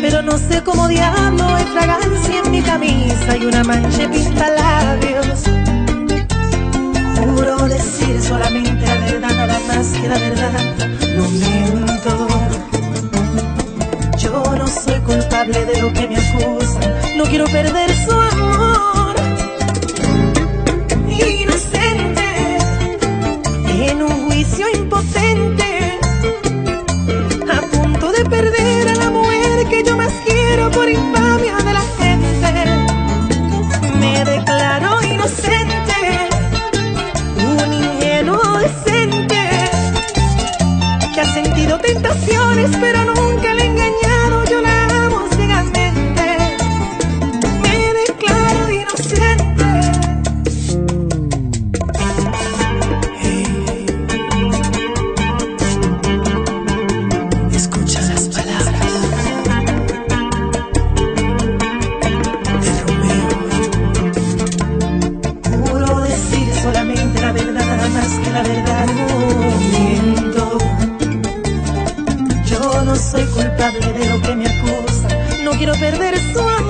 Pero no sé cómo diablo hay fragancia en mi camisa y una mancha pinta labios. Juro decir solamente la verdad, nada más que la verdad. No miento. Yo no soy culpable de lo que me acusan. No quiero perder su amor. Inocente en un juicio impotente, sentido tentaciones pero nunca No soy culpable de lo que me acusan. No quiero perder su amor.